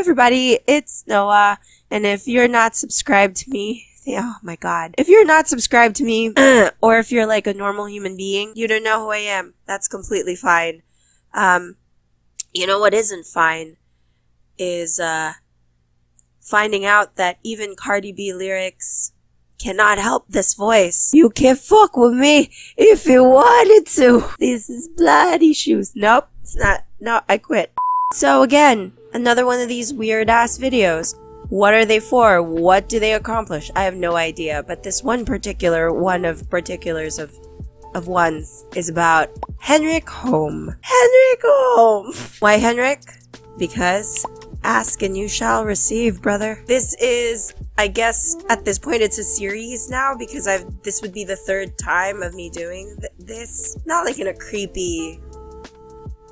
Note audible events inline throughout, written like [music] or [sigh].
everybody, it's Noah, and if you're not subscribed to me, oh my god. If you're not subscribed to me, [clears throat] or if you're like a normal human being, you don't know who I am. That's completely fine. Um, you know what isn't fine is, uh, finding out that even Cardi B lyrics cannot help this voice. You can fuck with me if you wanted to. This is bloody shoes. Nope, it's not. No, I quit. So again, another one of these weird ass videos. What are they for? What do they accomplish? I have no idea, but this one particular one of particulars of of ones is about Henrik Holm. Henrik Holm! Why Henrik? Because ask and you shall receive, brother. This is I guess at this point it's a series now because I've this would be the third time of me doing th- this. Not like in a creepy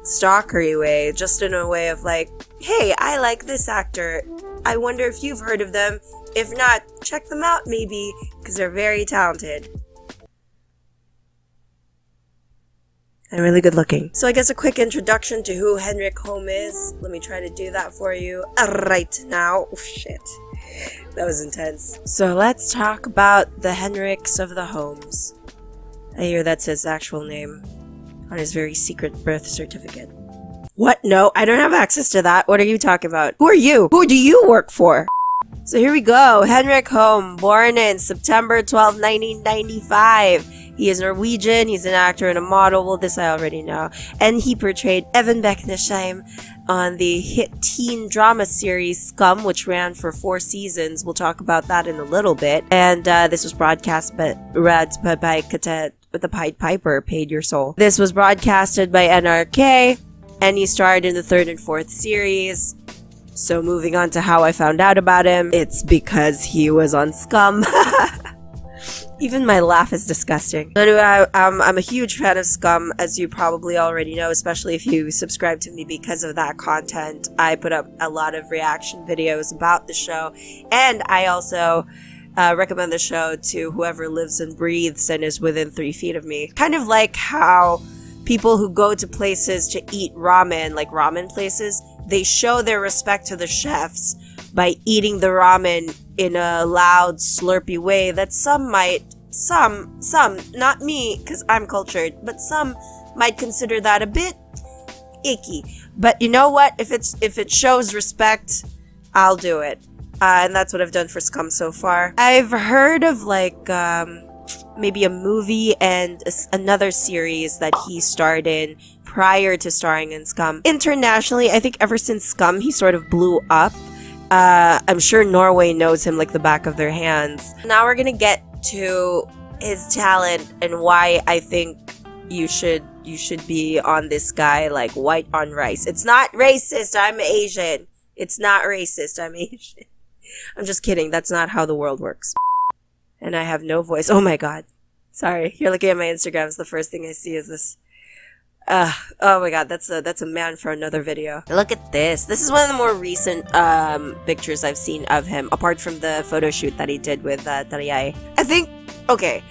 stalkery way, just in a way of like, hey, I like this actor. I wonder if you've heard of them. If not, check them out maybe, because they're very talented. And really good looking. So I guess a quick introduction to who Henrik Holm is. Let me try to do that for you right now. Oh, shit. That was intense. So let's talk about the Henriks of the Holms. I hear that's his actual name on his very secret birth certificate. What? No, I don't have access to that. What are you talking about? Who are you? Who do you work for? So here we go. Henrik Holm, born in September 12, 1995. He is Norwegian, he's an actor and a model, well this I already know. And he portrayed Even Bech Næsheim on the hit teen drama series Skam, which ran for four seasons. We'll talk about that in a little bit. And uh, this was broadcast by, read by Katet but the Pied Piper paid your soul. This was broadcasted by NRK, and he starred in the third and fourth series. So moving on to how I found out about him, it's because he was on Skam. [laughs] Even my laugh is disgusting. Anyway, I, um, I'm a huge fan of Skam, as you probably already know, especially if you subscribe to me because of that content. I put up a lot of reaction videos about the show, and I also uh, recommend the show to whoever lives and breathes and is within three feet of me. Kind of like how people who go to places to eat ramen, like ramen places, they show their respect to the chefs by eating the ramen in a loud, slurpy way that some might, some, some, not me, because I'm cultured, but some might consider that a bit icky. But you know what? If it's if it shows respect, I'll do it. Uh, and that's what I've done for Skam so far. I've heard of like um, maybe a movie and another series that he starred in prior to starring in Skam. Internationally, I think ever since Skam, he sort of blew up. Uh, I'm sure Norway knows him like the back of their hands. Now we're gonna get to his talent and why I think you should you should be on this guy like white on rice. It's not racist. I'm Asian. It's not racist. I'm Asian. [laughs] I'm just kidding. That's not how the world works. And I have no voice. Oh my god. Sorry. You're looking at my Instagrams. The first thing I see is this. Uh, oh my god, that's a that's a man for another video. Look at this. This is one of the more recent um, pictures I've seen of him, apart from the photo shoot that he did with uh, Tarjei. I think, okay,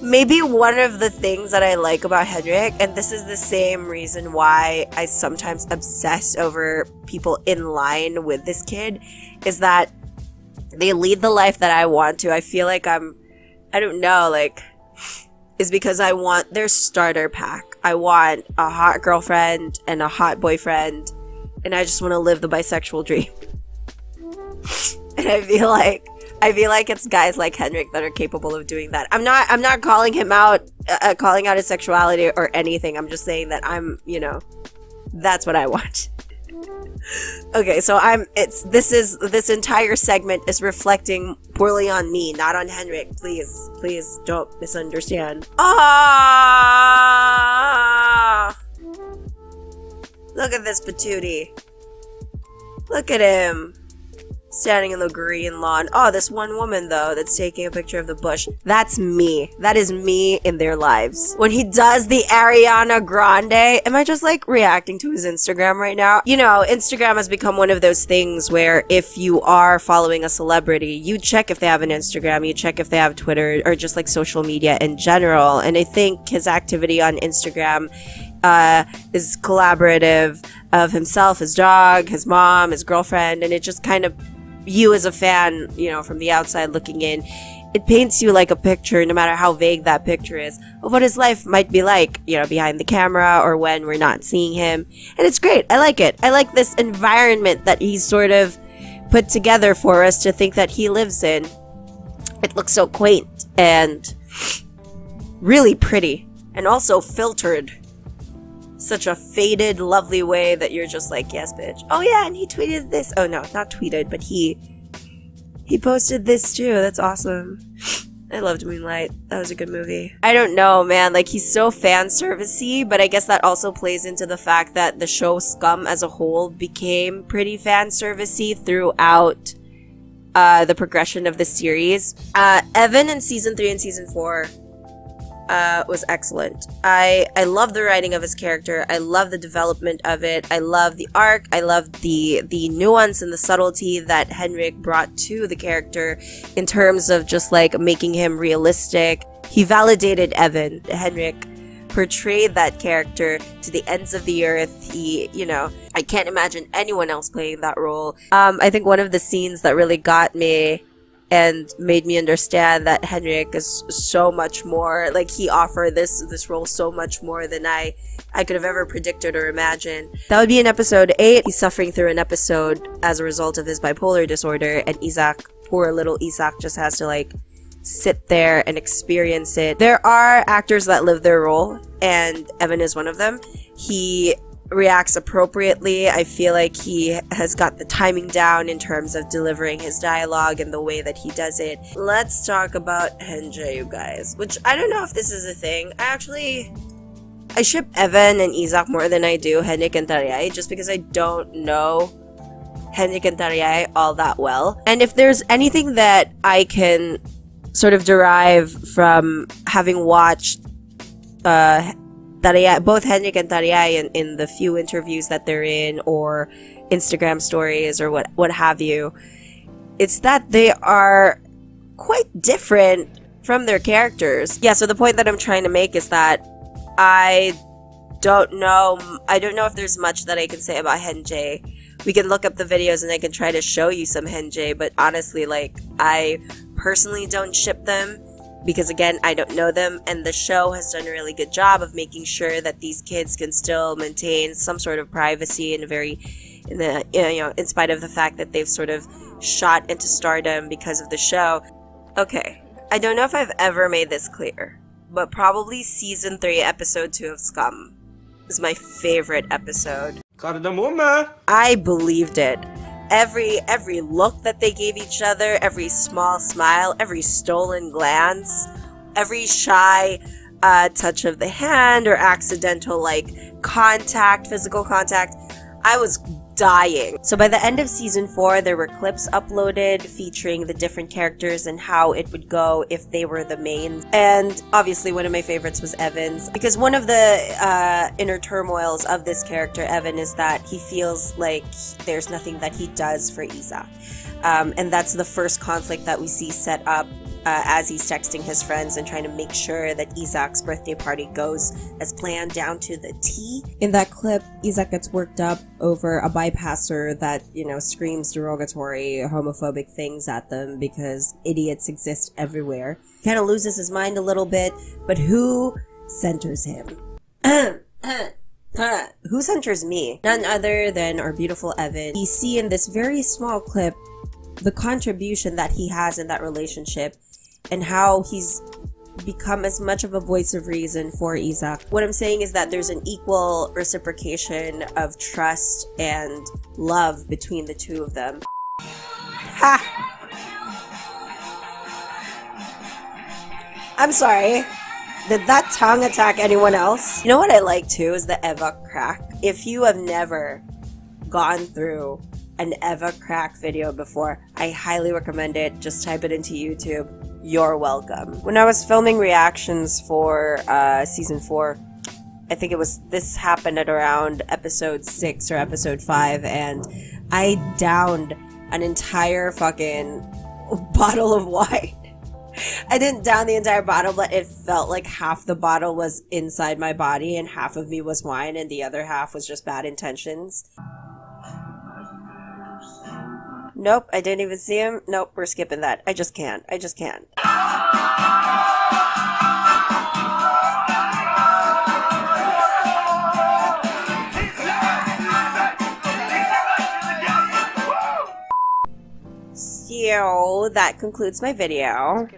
maybe one of the things that I like about Henrik, and this is the same reason why I sometimes obsess over people in line with this kid, is that they lead the life that I want to. I feel like I'm, I don't know, like, is because I want their starter pack. I want a hot girlfriend and a hot boyfriend, and I just want to live the bisexual dream. [laughs] and I feel like I feel like it's guys like Henrik that are capable of doing that. I'm not I'm not calling him out uh, uh calling out his sexuality or anything. I'm just saying that I'm, you know, that's what I want okay, so I'm it's this is this entire segment is reflecting poorly on me, not on Henrik. Please, please don't misunderstand. Ah! Look at this patootie. Look at him standing in the green lawn. Oh, this one woman though that's taking a picture of the bush. That's me. That is me in their lives. When he does the Ariana Grande, am I just like reacting to his Instagram right now? You know, Instagram has become one of those things where if you are following a celebrity, you check if they have an Instagram, you check if they have Twitter or just like social media in general. And I think his activity on Instagram uh, is collaborative of himself, his dog, his mom, his girlfriend, and it just kind of you as a fan, you know, from the outside looking in, it paints you like a picture, no matter how vague that picture is, of what his life might be like, you know, behind the camera or when we're not seeing him. And it's great. I like it. I like this environment that he's sort of put together for us to think that he lives in. It looks so quaint and really pretty and also filtered. Such a faded, lovely way that you're just like, yes, bitch. Oh yeah, and he tweeted this. Oh no, not tweeted, but he he posted this too. That's awesome. I loved Moonlight. That was a good movie. I don't know, man. Like, he's so fan servicey, but I guess that also plays into the fact that the show Skam as a whole became pretty fan servicey throughout uh, the progression of the series. Uh, Even in season three and season four uh, was excellent. I I love the writing of his character. I love the development of it. I love the arc. I love the the nuance and the subtlety that Henrik brought to the character in terms of just like making him realistic. He validated Even. Henrik portrayed that character to the ends of the earth. He, you know, I can't imagine anyone else playing that role. Um, I think one of the scenes that really got me and made me understand that Henrik is so much more like he offered this this role so much more than I I could have ever predicted or imagined. That would be in episode 8. He's suffering through an episode as a result of his bipolar disorder and Isak, poor little Isak just has to like sit there and experience it. There are actors that live their role and Even is one of them. He reacts appropriately. I feel like he has got the timing down in terms of delivering his dialogue and the way that he does it. Let's talk about Henja, you guys. Which I don't know if this is a thing. I actually. I ship Even and Isak more than I do Henrik and Tarjei just because I don't know Henrik and Tarjei all that well. And if there's anything that I can sort of derive from having watched uh, Tarjei, both Henrik and Tarjei in, in the few interviews that they're in or Instagram stories or what, what have you, it's that they are quite different from their characters. Yeah, so the point that I'm trying to make is that I don't know, I don't know if there's much that I can say about Henjay. We can look up the videos and I can try to show you some Henjay, but honestly, like, I personally don't ship them because again, I don't know them, and the show has done a really good job of making sure that these kids can still maintain some sort of privacy in a very, in the you know, in spite of the fact that they've sort of shot into stardom because of the show. Okay, I don't know if I've ever made this clear, but probably season three, episode two of Skam is my favorite episode. I believed it every every look that they gave each other, every small smile, every stolen glance, every shy uh, touch of the hand or accidental like contact, physical contact. I was dying. So by the end of season four, there were clips uploaded featuring the different characters and how it would go if they were the main. And obviously, one of my favorites was Even's because one of the uh, inner turmoils of this character, Even, is that he feels like there's nothing that he does for Isa. Um, and that's the first conflict that we see set up uh, as he's texting his friends and trying to make sure that Isak's birthday party goes as planned down to the T. In that clip, Isak gets worked up over a bypasser that, you know, screams derogatory, homophobic things at them because idiots exist everywhere. Kind of loses his mind a little bit, but who centers him? [clears throat] who centers me? None other than our beautiful Even. We see in this very small clip the contribution that he has in that relationship and how he's become as much of a voice of reason for Isak. What I'm saying is that there's an equal reciprocation of trust and love between the two of them. Ha! I'm sorry. Did that tongue attack anyone else? You know what I like too is the Eva crack. If you have never gone through an Eva crack video before, I highly recommend it. Just type it into YouTube you're welcome. When I was filming reactions for uh, season four, I think it was this happened at around episode six or episode five, and I downed an entire fucking [laughs] bottle of wine. I didn't down the entire bottle, but it felt like half the bottle was inside my body and half of me was wine and the other half was just bad intentions. Nope, I didn't even see him. Nope, we're skipping that. I just can't. I just can't. So that concludes my video.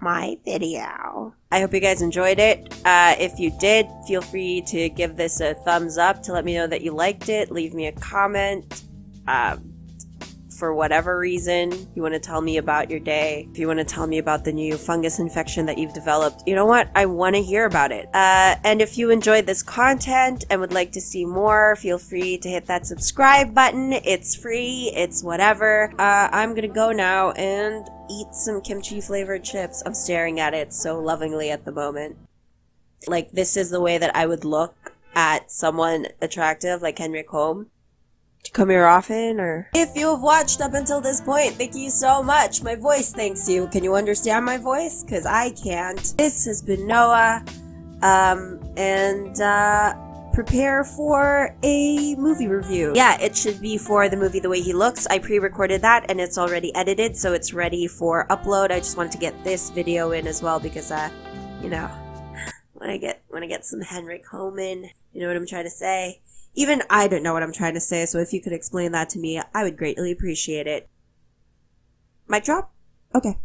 My video. I hope you guys enjoyed it. Uh, if you did, feel free to give this a thumbs up to let me know that you liked it. Leave me a comment. Um, for whatever reason you want to tell me about your day, if you want to tell me about the new fungus infection that you've developed, you know what? I want to hear about it. Uh, and if you enjoyed this content and would like to see more, feel free to hit that subscribe button. It's free, it's whatever. Uh, I'm gonna go now and eat some kimchi flavored chips. I'm staring at it so lovingly at the moment. Like, this is the way that I would look at someone attractive like Henrik Holm come here often or? If you have watched up until this point thank you so much. My voice thanks you. Can you understand my voice? Because i can't. This has been noah um and uh prepare for a movie review. Yeah it should be for the movie the way he looks. I pre-recorded that and it's already edited so it's ready for upload. I just wanted to get this video in as well because uh you know [laughs] when i get when i get some henrik Homan, you know what i'm trying to say even I don't know what I'm trying to say, so if you could explain that to me, I would greatly appreciate it. Mic drop? Okay.